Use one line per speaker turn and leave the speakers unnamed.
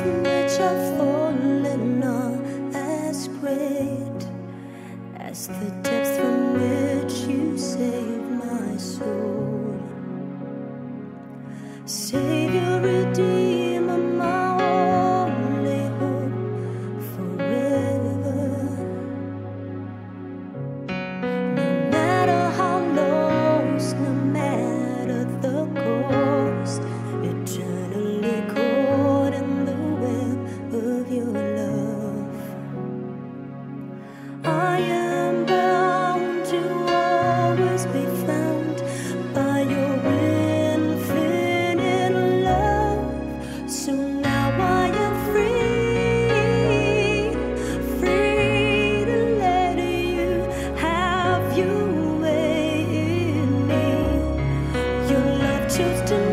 which I've fallen are as great as the depths from which you saved my soul. Savior, choose to